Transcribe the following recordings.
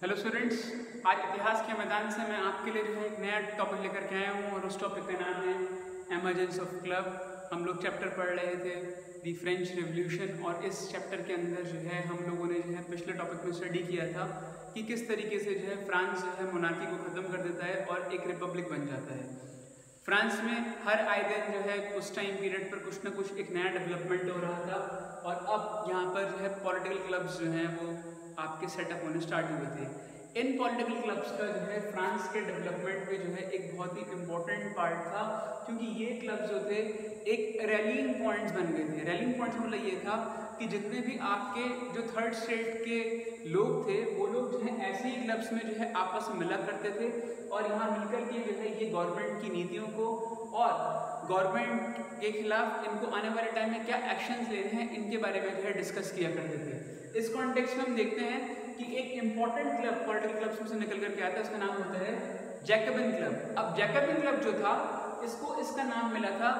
Hello students आज इतिहास के मैदान से मैं आपके लिए जो है एक नया टॉपिक लेकर के आया हूँ और उस टॉपिक का नाम है एमरजेंस ऑफ़ क्लब हम लोग चैप्टर पढ़ रहे थे दी फ्रेंच रिवोल्यूशन और इस चैप्टर के अंदर जो है हम लोगों ने जो है पिछले टॉपिक में स्टडी किया था कि किस तरीके से जो है फ्रांस जो है मोनार्की को ख़त्म कर देता है और एक रिपब्लिक बन जाता है। फ्रांस में हर आए दिन जो है उस टाइम पीरियड पर कुछ ना कुछ एक नया डेवलपमेंट हो रहा था और अब यहाँ पर जो है पॉलिटिकल क्लब्स जो हैं वो आपके सेटअप होने स्टार्ट हुए थे। इन पॉलिटिकल क्लब्स का जो है फ्रांस के डेवलपमेंट में जो है एक बहुत ही इम्पोर्टेंट पार्ट था क्योंकि ये क्लब जो थे एक रैलिंग पॉइंट्स बन गए थे। रैलिंग पॉइंट्स मतलब ये था कि जितने भी आपके जो थर्ड स्टेट के लोग थे, वो लोग जो है ऐसे ही क्लब्स में जो है आपस में मिला करते थे और यहाँ मिलकर के जो है ये गवर्नमेंट की नीतियों को और गवर्नमेंट के खिलाफ इनको आने वाले टाइम में क्या एक्शंस लेने हैं, इनके बारे में जो है डिस्कस किया करते थे। इस कॉन्टेक्स्ट में हम देखते हैं कि एक इंपॉर्टेंट क्लब पॉलिटिकल क्लब्स में से निकल करके आता है इसका नाम होता है जैकबिन क्लब अब जैकबिन क्लब जो था, इसको इसका नाम मिला था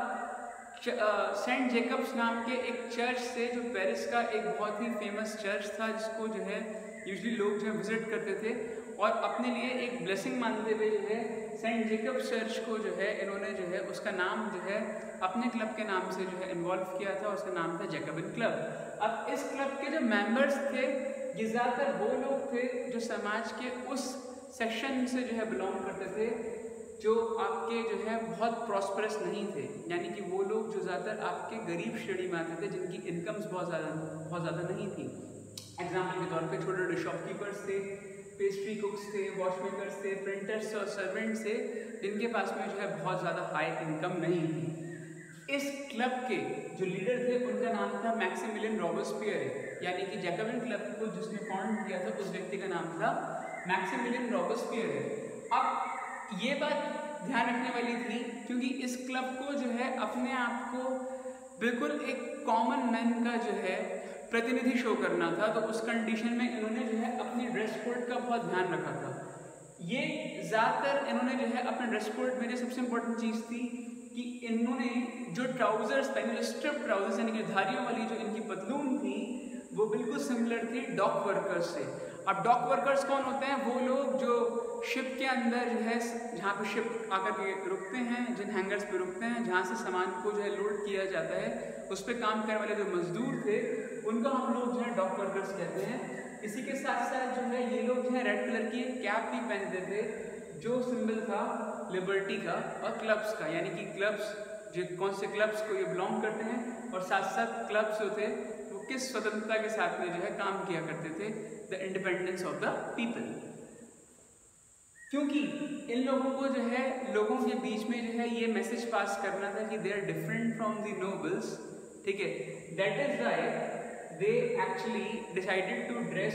सेंट जेकब्स नाम के एक चर्च से जो पेरिस का एक बहुत ही फ़ेमस चर्च था, जिसको जो है यूजली लोग जो है विज़िट करते थे और अपने लिए एक ब्लेसिंग मानते हुए जो है सेंट जेकब चर्च को जो है इन्होंने जो है उसका नाम जो है अपने क्लब के नाम से जो है इन्वॉल्व किया था, उसका नाम था जैकबिन क्लब अब इस क्लब के जो मेंबर्स थे, ये ज़्यादातर वो लोग थे जो समाज के उस सेक्शन से जो है बिलोंग करते थे जो आपके जो है बहुत प्रॉस्परस नहीं थे। यानी कि वो लोग जो ज़्यादातर आपके गरीब श्रेणी में आते थे, जिनकी इनकम्स बहुत ज़्यादा बहुत ज़्यादा नहीं थी। एग्ज़ाम्पल के तौर पे छोटे छोटे शॉपकीपर्स थे पेस्ट्री कुक्स थे वॉशमेकर्स थे प्रिंटर्स और सर्वेंट्स थे, जिनके पास में जो है बहुत ज़्यादा हाई इनकम नहीं थी। इस क्लब के जो लीडर थे, उनका नाम था मैक्सिमिलियन रॉबर्सपियर यानी कि जैकबिन क्लब को जिसने फाउंड किया था, उस व्यक्ति का नाम था मैक्सिमिलियन रॉबर्सपियर अब ये बात ध्यान रखने वाली थी, क्योंकि इस क्लब को जो है अपने आप को बिल्कुल एक कॉमन मैन का जो है प्रतिनिधि शो करना था तो उस कंडीशन में इन्होंने जो है अपने ड्रेस कोड का बहुत ध्यान रखा था। ये ज़्यादातर इन्होंने जो है अपने ड्रेस कोड में जो सबसे इम्पोर्टेंट चीज़ थी कि इन्होंने जो ट्राउजर्स जो स्ट्रिप ट्राउजर्स यानी कि धारियों वाली जो इनकी पतलून थी, वो बिल्कुल सिमिलर थी डॉक वर्कर्स से। अब डॉक वर्कर्स कौन होते हैं? वो लोग जो शिप के अंदर जो है, जहाँ पे शिप आकर के रुकते हैं, जिन हैंगर्स पे रुकते हैं, जहाँ से सामान को जो है लोड किया जाता है, उस पर काम करने वाले जो मजदूर थे, उनको हम लोग जो है डॉक वर्कर्स कहते हैं। इसी के साथ साथ जो है, ये लोग जो है रेड कलर की कैप भी पहनते थे, जो सिंबल था लिबर्टी का और क्लब्स का। यानी कि क्लब्स जो कौन से क्लब्स को ये बिलोंग करते हैं, और साथ साथ क्लब्स जो थे किस स्वतंत्रता के साथ में जो है काम किया करते थे? The independence of the people क्योंकि इन लोगों को जो है, लोगों के बीच में जो है ये मैसेज पास करना था कि they are different from the nobles ठीक है? That is why they actually decided to dress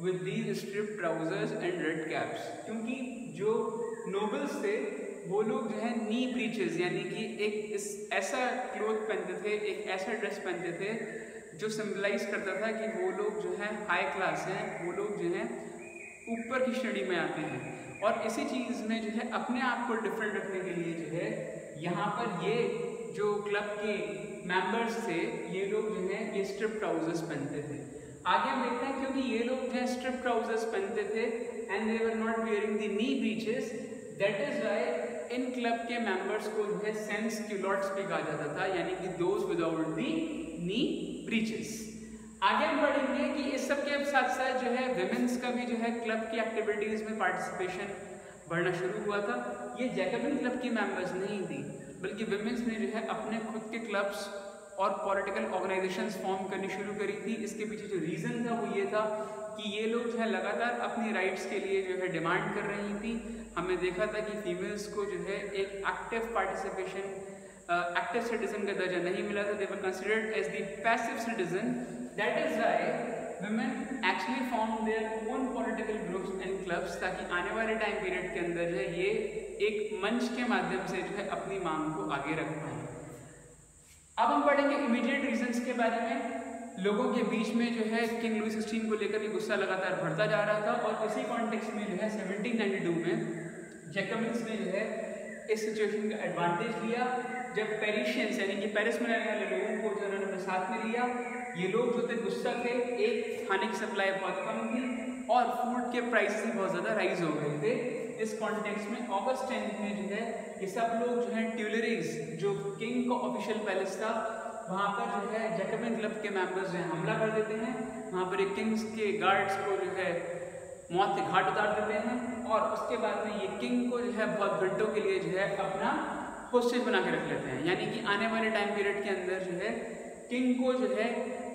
with these strip trousers and red caps क्योंकि जो नोबल्स थे, वो लोग जो है नी ब्रीचेस यानी कि एक इस ऐसा क्लोथ पहनते थे, एक ऐसा ड्रेस पहनते थे जो सिम्बलाइज करता था कि वो लोग जो है हाई क्लास हैं, वो लोग जो है ऊपर की श्रेणी में आते हैं। और इसी चीज़ में जो है अपने आप को डिफरेंट रखने के लिए जो है यहाँ पर ये जो क्लब के मेंबर्स थे, ये लोग जो है ये स्ट्रिप ट्राउजर्स पहनते थे। आगे हम देखते हैं क्योंकि ये लोग जो स्ट्रिप ट्राउजर्स पहनते थे and they were not wearing the knee breeches that is why in club के मेंबर्स को जो है सेंस क्यूलॉट्स भी कहा जाता था, यानी कि those without the knee breeches आगे हम पढ़ेंगे कि इस सब के साथ साथ जो है विमेंस का भी जो है क्लब की एक्टिविटीज़ में पार्टिसिपेशन बढ़ना शुरू हुआ था। ये जैकबिन क्लब की मेंबर्स नहीं थी, बल्कि विमेंस ने जो है अपने खुद के क्लब्स और पॉलिटिकल ऑर्गेनाइजेशंस फॉर्म करनी शुरू करी थी। इसके पीछे जो रीज़न था वो ये था कि ये लोग जो है लगातार अपनी राइट्स के लिए जो है डिमांड कर रही थी। हमने देखा था कि फीमेल्स को जो है एक एक्टिव पार्टिसिपेशन एक्टिव सिटीजन का दर्जा नहीं मिला था। They were considered as the passive citizen that is why women actually form their own political groups and clubs ताकि आने वाले टाइम पीरियड के अंदर जो है ये एक मंच के माध्यम से जो है अपनी मांग को आगे रख पाए। अब हम पढ़ेंगे इमीडिएट रीजंस के बारे में। लोगों के बीच में जो है किंग लुई सिक्सटीन को लेकर ये गुस्सा लगातार बढ़ता जा रहा था और इसी कॉन्टेक्स्ट में जो है 1792 में जैकबिन्स ने जो है इस सिचुएशन का एडवांटेज लिया। जब पेरिशियंस यानी कि पेरिस में रहने वाले लोगों को जो उन्होंने साथ में लिया, ये लोग जो थे गुस्सा थे, एक खाने की सप्लाई बहुत कम थी। और फ़ूड के प्राइस भी बहुत ज़्यादा राइज हो गए थे। इस कॉन्टेक्स्ट में ऑगस्ट टेंथ में जो है, ये सब लोग जो है ट्यूलरीज जो किंग का ऑफिशियल पैलेस था, वहाँ पर जो है जैकबिन क्लब के मेंबर्स जो हमला कर देते हैं। वहाँ पर एक किंग्स के गार्ड्स को जो है, मौत के घाट उतार देते हैं और उसके बाद में ये किंग को जो है, बहुत घंटों के लिए जो है, अपना होस्टेज बना के रख लेते हैं। यानी कि आने वाले टाइम पीरियड के अंदर जो है किंग को जो है,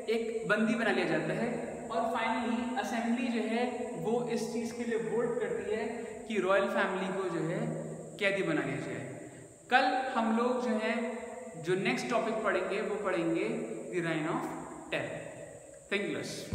एक बंदी बना लिया जाता है। और फाइनली असेंबली जो है, वो इस चीज़ के लिए वोट करती है कि रॉयल फैमिली को जो है, कैदी बनाया जाए। कल हम लोग जो है, जो नेक्स्ट टॉपिक पढ़ेंगे, वो पढ़ेंगे द राइन ऑफ़ टेर थिंकलेस